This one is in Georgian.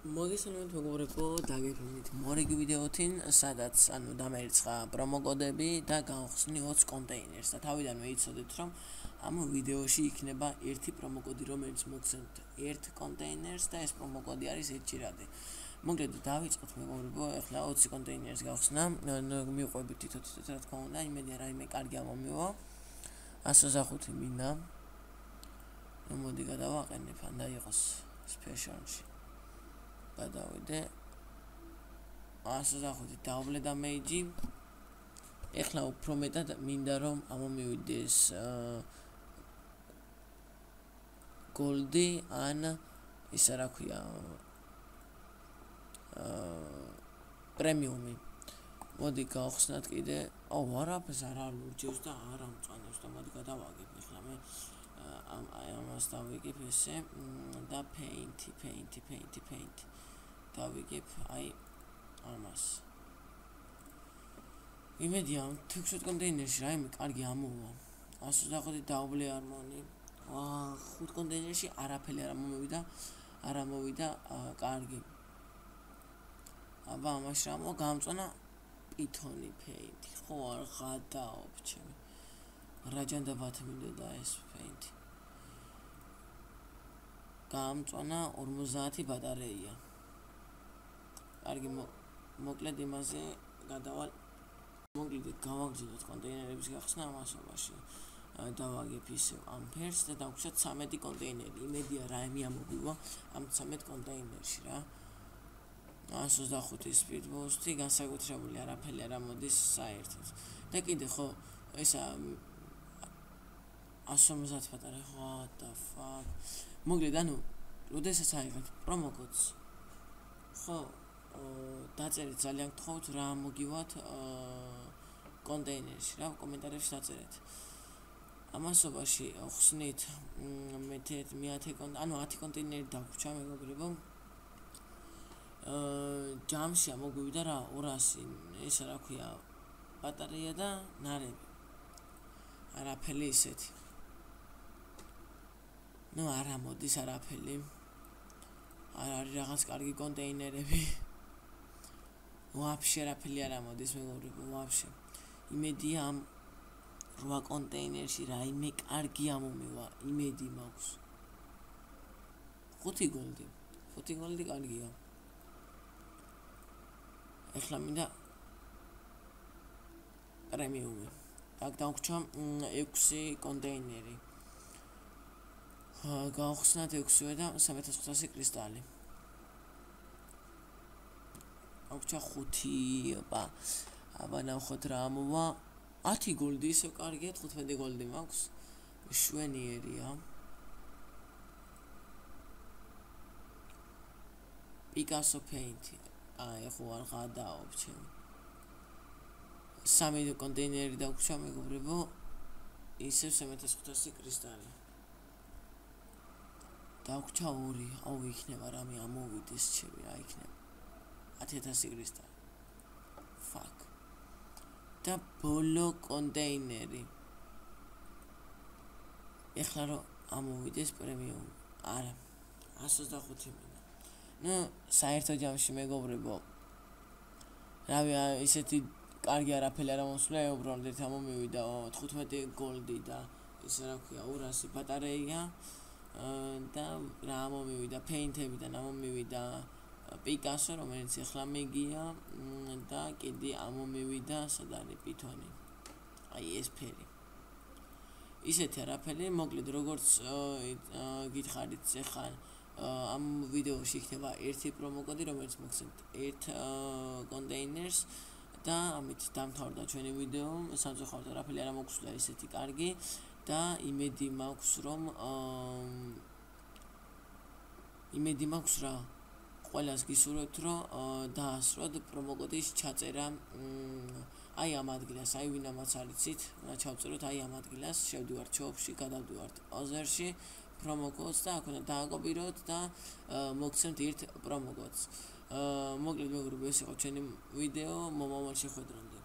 მოგესალმებით მეგობრებო, დაგეფრინდით მორიგი ვიდეოთინ, სადაც ანუ დამერიცხა პრომოკოდები და გავხსნი 20 კონტეინერს და თავიდანვე იცოდეთ, რომ ამ ვიდეოში იქნება ერთი პრომოკოდი, რომელიც მოგცემთ ერთ კონტეინერს და ეს პრომოკოდი არის ეჭირადი. მოგეთ დავიწყოთ მეგობრებო, ახლა 20 კონტეინერს გავხსნა, მიყვებით თვითონ რა თქმა უნდა, იმედია რაიმე კარგი ამომივა. 125 მინა. ნუ მოდი გადავაყენებ, ან დაიღოს სპეშალში. გადავიდე ასე ახოთი დავლე და მეიჯი. ეხლა უფრო მეტად მინდა რომ ამომივიდეს გოლდი ან ისა რა ქვია პრემიუმი. მოდი გავხსნათ კიდე. აუ არაფერს არ ალურჯებს და არ ამწანებს და მოდი გადავაგებ ეხლა მე ამ ამას დავიგებ ესე და paint paint paint paint დავიგებ აი ამას. იმედია 16 კონტეინერში რაიმე კარგი ამოვა. 125 დაავლე არმონი აა 5 კონტეინერში არაფერი არ მომივიდა არ ამოვიდა კარგი. აბა ამაში რა მოვა? გამწონა პითონი ფეინტი. ხო არ გადაობ ჩემი. რაჯანდაბათ მინდოდა ეს ფეინტი. გამწონა 50 ბატარეია. კარგი მოკლედ იმაზე გადავალ მოკლედ გავაგზავნოთ კონტეინერების გახსნა ამასობაში დავაგებ ისე ამ ფერს და დავგვიჩათ 13 კონტეინერი. იმედია რაიმე ამოვივა ამ 13 კონტეინერში რა. 125 speed boost-ი განსაკუთრებული არაფერი არ ამოდის საერთოდ. და კიდე ხო ესა 150 პატარა what the fuck. მოკლედ ანუ როდესაც აიღეთ პრომო კოდს ხო დაწერეთ ძალიან გთხოვთ რა მოგივათ კონტეინერში რა კომენტარებში დაწერეთ. ამასობაში ხსნით მე 10 კონტეინერი ანუ 10 კონტეინერი დაგვრჩა მეგობრებო. აა ჯამში მოგვივიდა რა 200 ეს რა ქვია ბატარეა და ნარები არაფერი ისეთი. ნუ არა მოდის არაფერი. არ არის რაღაც კარგი კონტეინერები ვაფშე რაფილი არ ამოდის მეგობრებო ვაფშე იმედია ამ რვა კონტეინერში რაიმე კარგი ამომევა იმედი მაქვს. ხუთი გოლდი ხუთი გოლდი კარგია. ეხლა მინდა პრემიუმი. აქ დავქჩა 6 კონტეინერი. გავხსნათ 6-ვე და 3500 კრისტალი აღჭა 5 აბა აბა ნახოთ რა მოვა 10 გოლდი ისე კარგია 15 გოლდი მაქვს. შვენიერია პიკასო პეინტი აი ხო არ გადაობ ჩემ სამი კონტეინერი დაგვრჩა მეგობრებო. ისე 3500 კრისტალი. დაგვრჩა ორი. აუ იქნება რამე ამოვიდეს ჩემი რა იქნება 10000 კრისტალი. fuck. და ბოლო კონტეინერი. ეხლა რომ ამოვიდეს პრემიუმი. არა. 125 მინა. ნუ საერთო ჯამში მეგობრებო. რავი ისეთი კარგი არაფერი არ მომსვლა, უბრალოდ ერთ ამომივიდა 15 გოლდი და ისე რა ქვია 200 ბატარეია და რა ამომივიდა პეინტებიდან ამომივიდა პიკასო რომელიც ახლა მეგია და კიდე ამომივიდა სად არის პითონი. აი ეს ფერი. ისეთი არაფერი მოკლედ როგორც გითხარით ახლა ამ ვიდეოში იქნება ერთი პრომო კოდი რომელიც მოგცემთ ერთ კონტეინერს და ამით დამთავრდა ჩვენი ვიდეო. სამწუხაროდ არაფერი არ მოგხსნა ისეთი კარგი და იმედი მაქვს რომ იმედი მაქვს რა ყველას გისურვებთ რომ დაასრულოთ პრომოკოდის ჩაწერა აი ამ ადგილას აი ვინამაც არიცით რა ჩავწეროთ აი ამ ადგილას შევდივართ ჩოპში გადავდივართ ოზერში პრომოკოდს და აქ უნდა დააკოპიროთ და მოგცემთ ერთ პრომოკოდს მოკლედ მეგობრებო ეს იყო ჩვენი ვიდეო მომავალ შეხვედრამდე